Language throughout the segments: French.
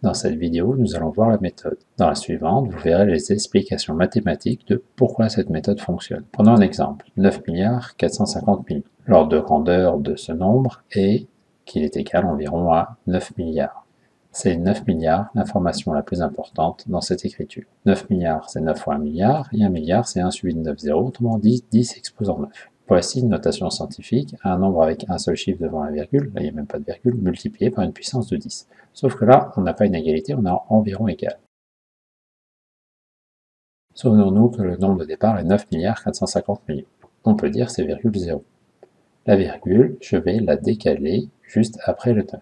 Dans cette vidéo, nous allons voir la méthode. Dans la suivante, vous verrez les explications mathématiques de pourquoi cette méthode fonctionne. Prenons un exemple, 9 milliards 450 millions. L'ordre de grandeur de ce nombre est qu'il est égal environ à 9 milliards. C'est 9 milliards l'information la plus importante dans cette écriture. 9 milliards, c'est 9 fois 1 milliard, et 1 milliard, c'est 1 suivi de 9 zéros, autrement dit 10 exposant 9. Voici une notation scientifique, un nombre avec un seul chiffre devant la virgule, là il n'y a même pas de virgule, multiplié par une puissance de 10. Sauf que là, on n'a pas une égalité, on a environ égal. Souvenons-nous que le nombre de départ est 9 milliards 450 millions. On peut dire c'est virgule 0. La virgule, je vais la décaler juste après le 9.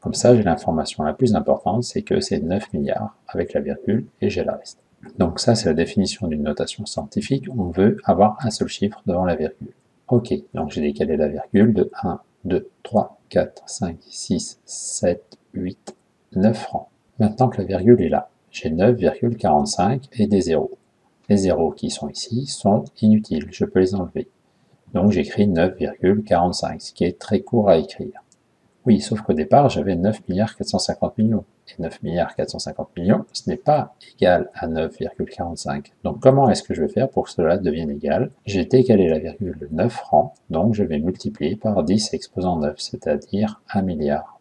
Comme ça, j'ai l'information la plus importante, c'est que c'est 9 milliards avec la virgule et j'ai le reste. Donc ça, c'est la définition d'une notation scientifique. On veut avoir un seul chiffre devant la virgule. Ok, donc j'ai décalé la virgule de 1, 2, 3, 4, 5, 6, 7, 8, 9 rangs. Maintenant que la virgule est là, j'ai 9,45 et des zéros. Les zéros qui sont ici sont inutiles, je peux les enlever. Donc j'écris 9,45, ce qui est très court à écrire. Oui, sauf qu'au départ, j'avais 9 milliards 450 millions. Et 9 milliards 450 millions, ce n'est pas égal à 9,45. Donc comment est-ce que je vais faire pour que cela devienne égal? J'ai décalé la virgule de 9 francs, donc je vais multiplier par 10 exposant 9, c'est-à-dire 1 milliard.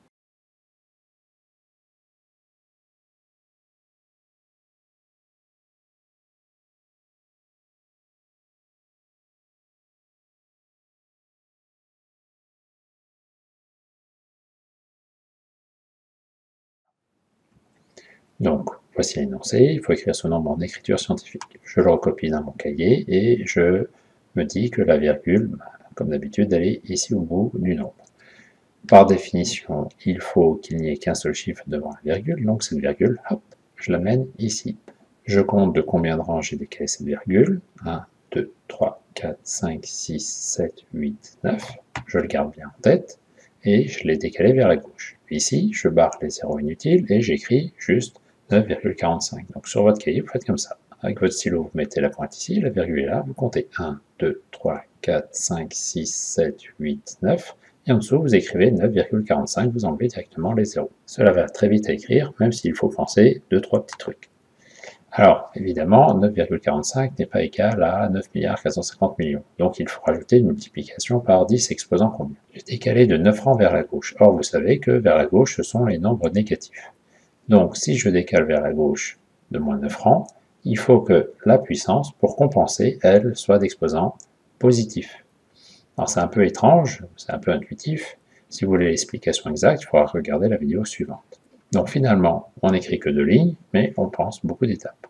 Donc, voici l'énoncé, il faut écrire ce nombre en écriture scientifique. Je le recopie dans mon cahier et je me dis que la virgule, bah, comme d'habitude, elle est ici au bout du nombre. Par définition, il faut qu'il n'y ait qu'un seul chiffre devant la virgule, donc cette virgule, hop, je l'amène ici. Je compte de combien de rangs j'ai décalé cette virgule? 1, 2, 3, 4, 5, 6, 7, 8, 9. Je le garde bien en tête et je l'ai décalé vers la gauche. Ici, je barre les zéros inutiles et j'écris juste 9,45. Donc sur votre cahier, vous faites comme ça. Avec votre stylo, vous mettez la pointe ici, la virgule est là, vous comptez 1, 2, 3, 4, 5, 6, 7, 8, 9, et en dessous, vous écrivez 9,45, vous enlevez directement les zéros. Cela va très vite à écrire, même s'il faut penser 2-3 petits trucs. Alors, évidemment, 9,45 n'est pas égal à 9 milliards 450 millions. Donc, il faut rajouter une multiplication par 10 exposant combien J'ai décalé de 9 rangs vers la gauche. Or, vous savez que vers la gauche, ce sont les nombres négatifs. Donc, si je décale vers la gauche de moins 9 rangs, il faut que la puissance, pour compenser, elle, soit d'exposant positif. Alors, c'est un peu étrange, c'est un peu intuitif. Si vous voulez l'explication exacte, il faudra regarder la vidéo suivante. Donc finalement, on n'écrit que deux lignes, mais on pense beaucoup d'étapes.